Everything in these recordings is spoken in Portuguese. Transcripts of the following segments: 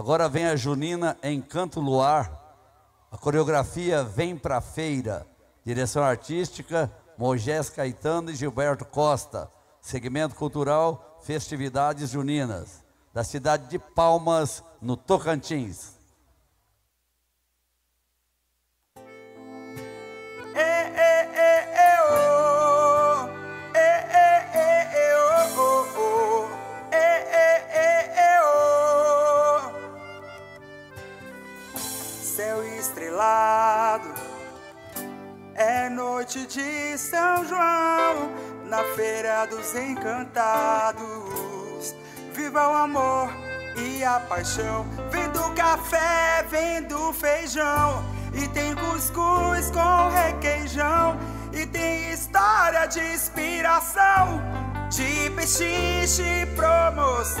Agora vem a Junina em Canto Luar. A coreografia Vem Pra Feira. Direção artística Moisés Caetano e Gilberto Costa. Segmento cultural Festividades Juninas. Da cidade de Palmas, no Tocantins. Noite de São João, na feira dos encantados. Viva o amor e a paixão. Vem do café, vem do feijão. E tem cuscuz com requeijão. E tem história de inspiração. De peixe promoção.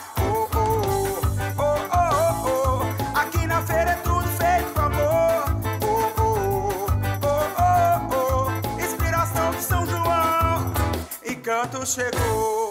canto chegou.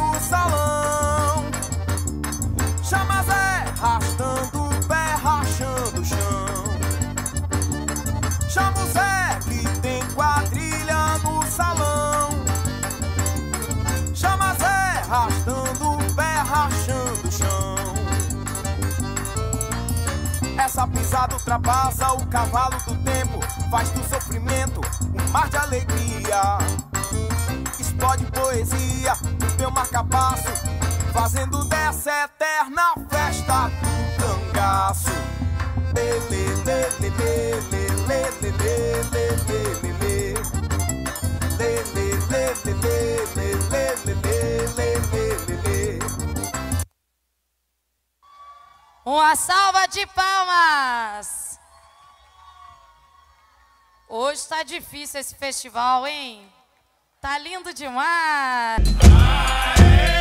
Essa pisada ultrapassa o cavalo do tempo, faz do sofrimento um mar de alegria. poesia, meu marca-passo, fazendo dessa eterna festa do cangaço. Lê, lê, lê, lê, lê, lê, lê, lê, lê, lê. Lê, Uma salva de palmas! Hoje tá difícil esse festival, hein? Tá lindo demais! Aê!